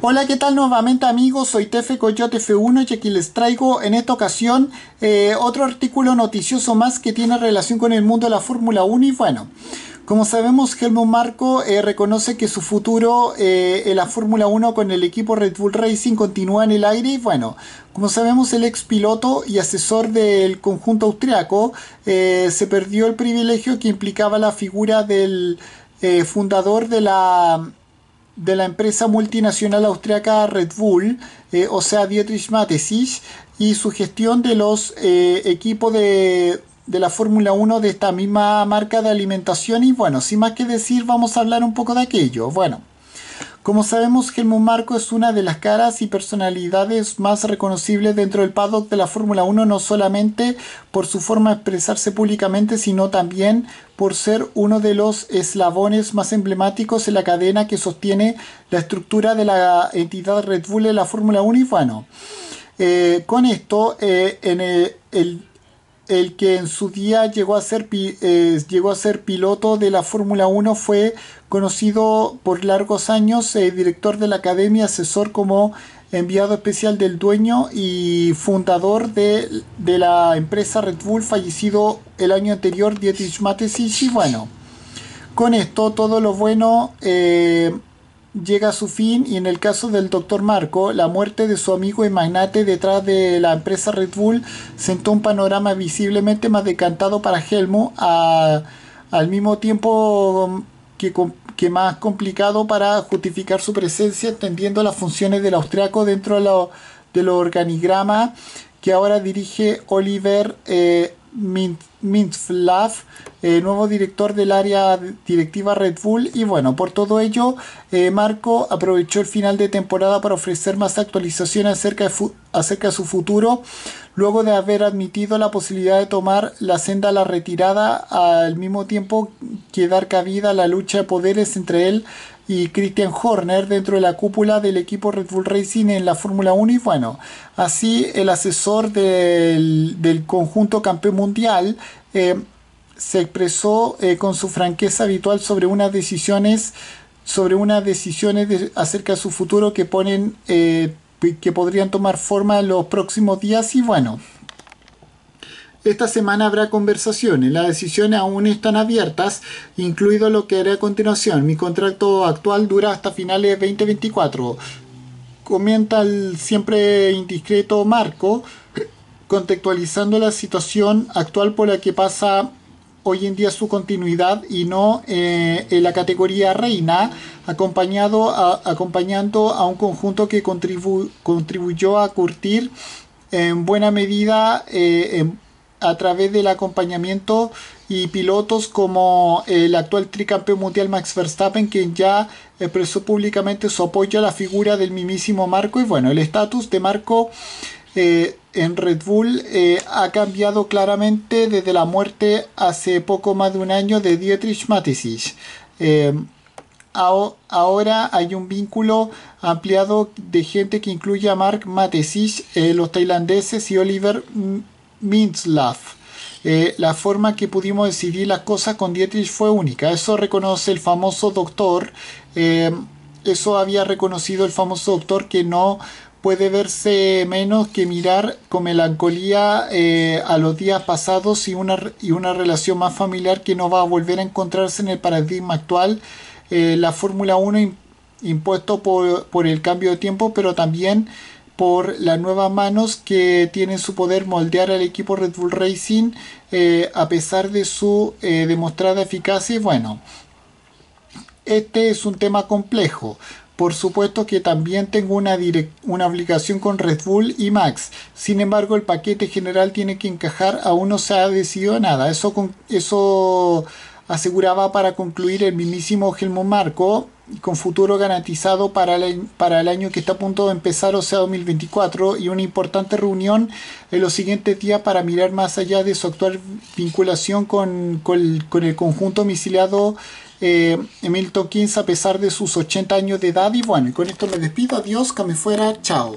Hola, ¿qué tal nuevamente amigos? Soy Tefe Coyote F1 y aquí les traigo en esta ocasión eh, otro artículo noticioso más que tiene relación con el mundo de la Fórmula 1 y bueno, como sabemos Helmut Marco eh, reconoce que su futuro eh, en la Fórmula 1 con el equipo Red Bull Racing continúa en el aire y bueno, como sabemos el ex piloto y asesor del conjunto austriaco se perdió el privilegio que implicaba la figura del fundador de la de la empresa multinacional austriaca Red Bull, eh, o sea, Dietrich Mateschitz, y su gestión de los eh, equipos de, de la Fórmula 1 de esta misma marca de alimentación. Y bueno, sin más que decir, vamos a hablar un poco de aquello. Bueno. Como sabemos, Helmut Marko es una de las caras y personalidades más reconocibles dentro del paddock de la Fórmula 1, no solamente por su forma de expresarse públicamente, sino también por ser uno de los eslabones más emblemáticos en la cadena que sostiene la estructura de la entidad Red Bull en la Fórmula 1. Y bueno, eh, con esto, eh, en el que en su día llegó a ser, eh, llegó a ser piloto de la Fórmula 1 fue conocido por largos años, eh, director de la academia, asesor como enviado especial del dueño y fundador de, la empresa Red Bull, fallecido el año anterior, Dietrich Mateschitz. Y bueno, con esto todo lo bueno eh, llega a su fin y en el caso del Dr. Marco, la muerte de su amigo y magnate detrás de la empresa Red Bull sentó un panorama visiblemente más decantado para Helmo, al mismo tiempo que, que, más complicado para justificar su presencia, entendiendo las funciones del austriaco dentro de lo, del organigrama que ahora dirige Oliver eh, Mintzlaff, eh, nuevo director del área directiva Red Bull. Y bueno, por todo ello, eh, Marco aprovechó el final de temporada para ofrecer más actualizaciones acerca de, acerca de su futuro, luego de haber admitido la posibilidad de tomar la senda a la retirada, al mismo tiempo que dar cabida a la lucha de poderes entre él y Christian Horner dentro de la cúpula del equipo Red Bull Racing en la Fórmula 1 y bueno, así el asesor del, conjunto campeón mundial eh, se expresó eh, con su franqueza habitual sobre unas decisiones sobre unas decisiones acerca de su futuro que ponen eh, que podrían tomar forma en los próximos días y bueno esta semana habrá conversaciones, las decisiones aún están abiertas, incluido lo que haré a continuación. Mi contrato actual dura hasta finales de 2024. Comenta el siempre indiscreto Marco, contextualizando la situación actual por la que pasa hoy en día su continuidad y no eh, en la categoría reina, acompañado acompañando a un conjunto que contribuyó a curtir en buena medida eh, a través del acompañamiento y pilotos como el actual tricampeón mundial Max Verstappen, quien ya expresó públicamente su apoyo a la figura del mismísimo Marco. Y bueno, el estatus de Marco eh, en Red Bull eh, ha cambiado claramente desde la muerte hace poco más de un año de Dietrich Mateschitz. Eh, ahora hay un vínculo ampliado de gente que incluye a Mark Mateschitz, los tailandeses y Oliver Mintzlaff. Eh, la forma que pudimos decidir las cosas con Dietrich fue única. Eso reconoce el famoso doctor. Eh, eso había reconocido el famoso doctor que no puede verse menos que mirar con melancolía eh, a los días pasados y una, y una relación más familiar que no va a volver a encontrarse en el paradigma actual. la Fórmula 1 impuesto por, por el cambio de tiempo, pero también por las nuevas manos que tienen su poder moldear al equipo Red Bull Racing eh, a pesar de su eh, demostrada eficacia. Bueno, este es un tema complejo. Por supuesto que también tengo una, una obligación con Red Bull y Max. Sin embargo, el paquete general tiene que encajar. Aún no se ha decidido nada. Eso, eso aseguraba para concluir el mismísimo Helmut Marco con futuro garantizado para el, para el año que está a punto de empezar, o sea 2024, y una importante reunión en los siguientes días para mirar más allá de su actual vinculación con, el, conjunto domiciliado eh, Milton a pesar de sus 80 años de edad. Y bueno, con esto me despido, adiós, que me fuera, chao.